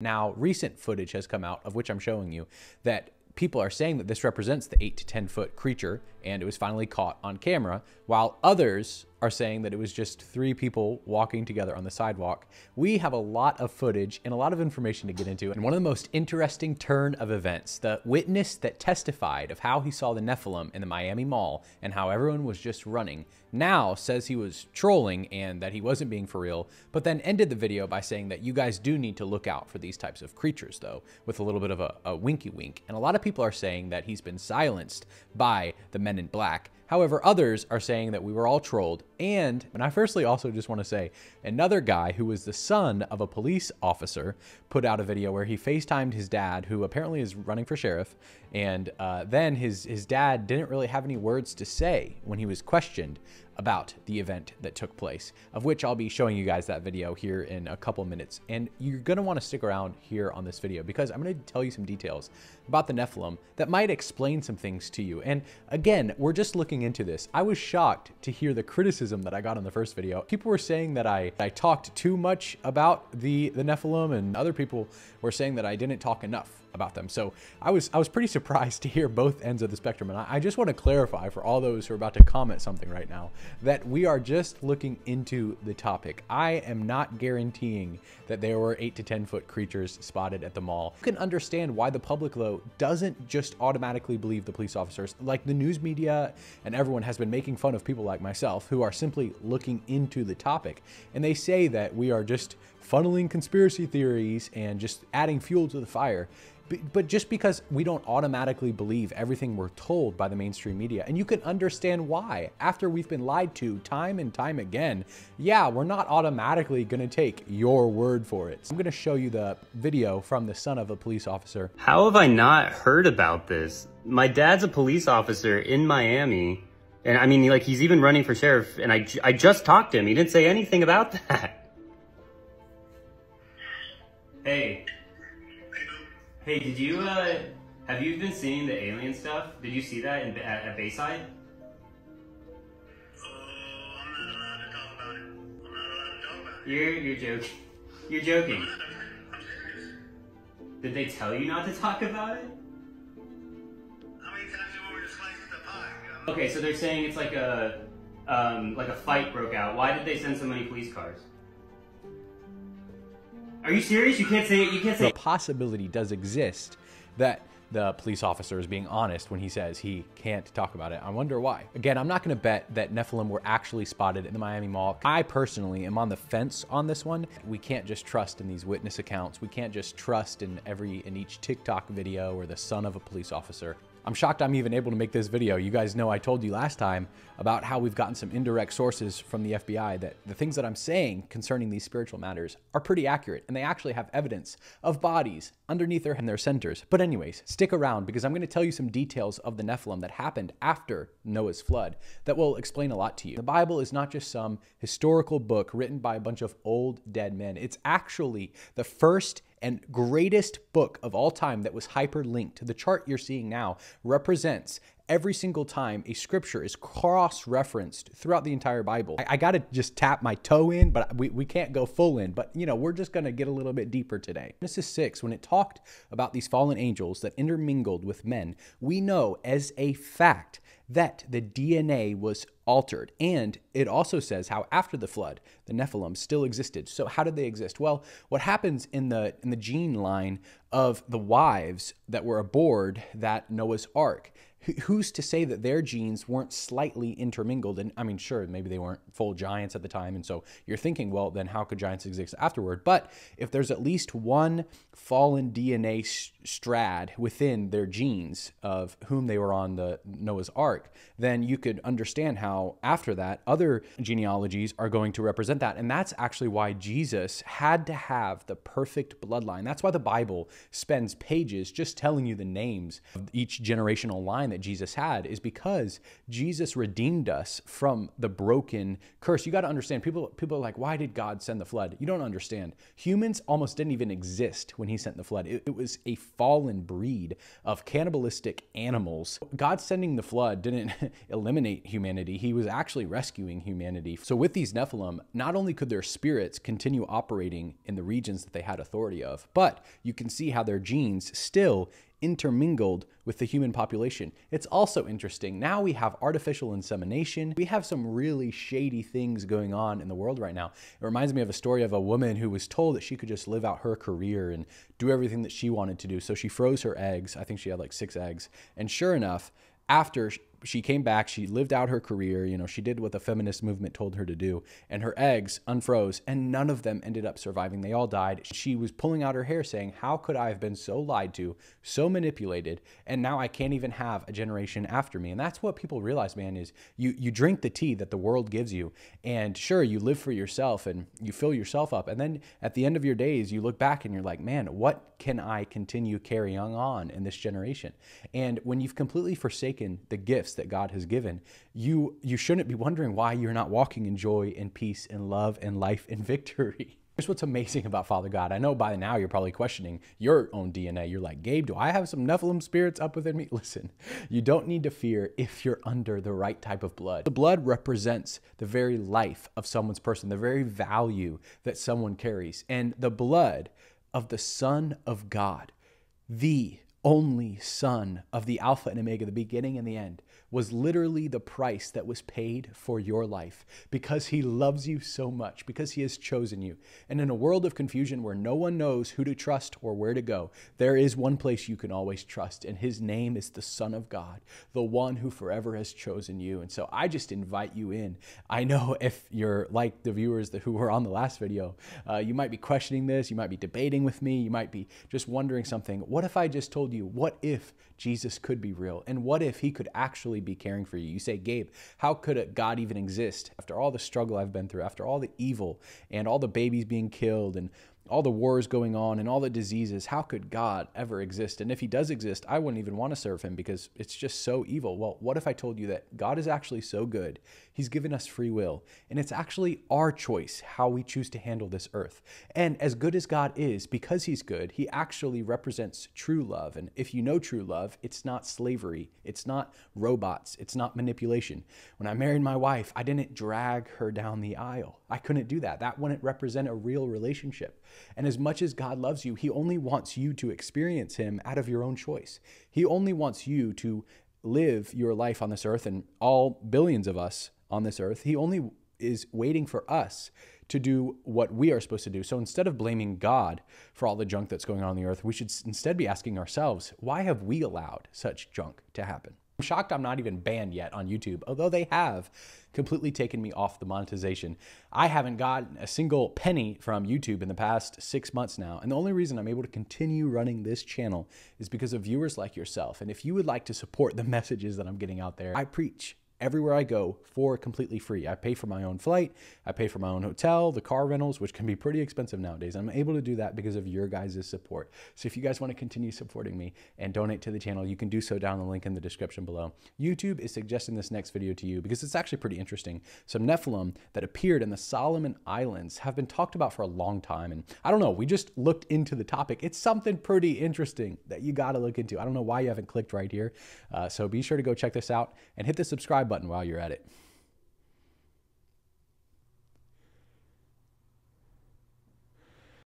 Now, recent footage has come out, of which I'm showing you, that people are saying that this represents the 8 to 10 foot creature and it was finally caught on camera, while others are saying that it was just three people walking together on the sidewalk. We have a lot of footage and a lot of information to get into. And one of the most interesting turn of events, the witness that testified of how he saw the Nephilim in the Miami Mall and how everyone was just running, now says he was trolling and that he wasn't being for real, but then ended the video by saying that you guys do need to look out for these types of creatures though, with a little bit of a, a winky wink. And a lot of people are saying that he's been silenced by the men in black However, others are saying that we were all trolled. And, and I firstly also just want to say, another guy who was the son of a police officer put out a video where he FaceTimed his dad, who apparently is running for sheriff. And uh, then his, his dad didn't really have any words to say when he was questioned about the event that took place, of which I'll be showing you guys that video here in a couple minutes. And you're gonna wanna stick around here on this video because I'm gonna tell you some details about the Nephilim that might explain some things to you. And again, we're just looking into this. I was shocked to hear the criticism that I got on the first video. People were saying that I, I talked too much about the, the Nephilim and other people were saying that I didn't talk enough about them. So I was I was pretty surprised to hear both ends of the spectrum. And I, I, just want to clarify for all those who are about to comment something right now that we are just looking into the topic. I am not guaranteeing that there were eight to 10 foot creatures spotted at the mall. You can understand why the public though doesn't just automatically believe the police officers. Like the news media and everyone has been making fun of people like myself who are simply looking into the topic. And they say that we are just funneling conspiracy theories and just adding fuel to the fire but just because we don't automatically believe everything we're told by the mainstream media, and you can understand why, after we've been lied to time and time again, yeah, we're not automatically gonna take your word for it. I'm gonna show you the video from the son of a police officer. How have I not heard about this? My dad's a police officer in Miami, and I mean, like, he's even running for sheriff, and I, I just talked to him. He didn't say anything about that. Hey. Hey, did you, uh, have you been seeing the alien stuff? Did you see that in, at, at Bayside? You're, you're joking. You're joking. Did they tell you not to talk about it? Okay, so they're saying it's like a, um, like a fight broke out. Why did they send so many police cars? Are you serious? You can't say it. You can't say. The possibility does exist that the police officer is being honest when he says he can't talk about it. I wonder why. Again, I'm not going to bet that Nephilim were actually spotted in the Miami Mall. I personally am on the fence on this one. We can't just trust in these witness accounts. We can't just trust in every in each TikTok video or the son of a police officer. I'm shocked I'm even able to make this video. You guys know I told you last time about how we've gotten some indirect sources from the FBI that the things that I'm saying concerning these spiritual matters are pretty accurate and they actually have evidence of bodies underneath their, and their centers. But anyways, stick around because I'm going to tell you some details of the Nephilim that happened after Noah's flood that will explain a lot to you. The Bible is not just some historical book written by a bunch of old dead men. It's actually the first and greatest book of all time that was hyperlinked. To the chart you're seeing now represents every single time a scripture is cross-referenced throughout the entire Bible. I, I got to just tap my toe in, but we, we can't go full in. But, you know, we're just going to get a little bit deeper today. Genesis 6, when it talked about these fallen angels that intermingled with men, we know as a fact that the DNA was altered. And it also says how after the flood, the Nephilim still existed. So how did they exist? Well, what happens in the in the gene line of the wives that were aboard that Noah's ark who's to say that their genes weren't slightly intermingled? And I mean, sure, maybe they weren't full giants at the time. And so you're thinking, well, then how could giants exist afterward? But if there's at least one fallen DNA strand within their genes of whom they were on the Noah's Ark, then you could understand how after that, other genealogies are going to represent that. And that's actually why Jesus had to have the perfect bloodline. That's why the Bible spends pages just telling you the names of each generational line that Jesus had is because Jesus redeemed us from the broken curse. You got to understand people people are like why did God send the flood? You don't understand. Humans almost didn't even exist when he sent the flood. It, it was a fallen breed of cannibalistic animals. God sending the flood didn't eliminate humanity. He was actually rescuing humanity. So with these Nephilim, not only could their spirits continue operating in the regions that they had authority of, but you can see how their genes still intermingled with the human population. It's also interesting. Now we have artificial insemination. We have some really shady things going on in the world right now. It reminds me of a story of a woman who was told that she could just live out her career and do everything that she wanted to do. So she froze her eggs. I think she had like six eggs. And sure enough, after she came back, she lived out her career, you know, she did what the feminist movement told her to do, and her eggs unfroze, and none of them ended up surviving. They all died. She was pulling out her hair saying, How could I have been so lied to, so manipulated, and now I can't even have a generation after me? And that's what people realize, man, is you you drink the tea that the world gives you, and sure, you live for yourself and you fill yourself up. And then at the end of your days, you look back and you're like, man, what can I continue carrying on in this generation? And when you've completely forsaken the gifts gifts that God has given, you you shouldn't be wondering why you're not walking in joy and peace and love and life and victory. Here's what's amazing about Father God. I know by now you're probably questioning your own DNA. You're like, Gabe, do I have some Nephilim spirits up within me? Listen, you don't need to fear if you're under the right type of blood. The blood represents the very life of someone's person, the very value that someone carries. And the blood of the Son of God, the only Son of the Alpha and Omega, the beginning and the end, was literally the price that was paid for your life because he loves you so much, because he has chosen you. And in a world of confusion where no one knows who to trust or where to go, there is one place you can always trust, and his name is the Son of God, the one who forever has chosen you. And so I just invite you in. I know if you're like the viewers who were on the last video, uh, you might be questioning this, you might be debating with me, you might be just wondering something. What if I just told you, what if Jesus could be real? And what if he could actually be caring for you? You say, Gabe, how could a God even exist after all the struggle I've been through, after all the evil and all the babies being killed and all the wars going on and all the diseases, how could God ever exist? And if he does exist, I wouldn't even want to serve him because it's just so evil. Well, what if I told you that God is actually so good? He's given us free will, and it's actually our choice how we choose to handle this earth. And as good as God is, because he's good, he actually represents true love. And if you know true love, it's not slavery, it's not robots, it's not manipulation. When I married my wife, I didn't drag her down the aisle. I couldn't do that. That wouldn't represent a real relationship. And as much as God loves you, He only wants you to experience Him out of your own choice. He only wants you to live your life on this earth and all billions of us on this earth. He only is waiting for us to do what we are supposed to do. So instead of blaming God for all the junk that's going on on the earth, we should instead be asking ourselves, why have we allowed such junk to happen? I'm shocked I'm not even banned yet on YouTube, although they have completely taken me off the monetization. I haven't gotten a single penny from YouTube in the past six months now. And the only reason I'm able to continue running this channel is because of viewers like yourself. And if you would like to support the messages that I'm getting out there, I preach everywhere I go for completely free. I pay for my own flight, I pay for my own hotel, the car rentals, which can be pretty expensive nowadays. I'm able to do that because of your guys' support. So if you guys want to continue supporting me and donate to the channel, you can do so down the link in the description below. YouTube is suggesting this next video to you because it's actually pretty interesting. Some Nephilim that appeared in the Solomon Islands have been talked about for a long time. And I don't know, we just looked into the topic. It's something pretty interesting that you got to look into. I don't know why you haven't clicked right here. Uh, so be sure to go check this out and hit the subscribe button while you're at it.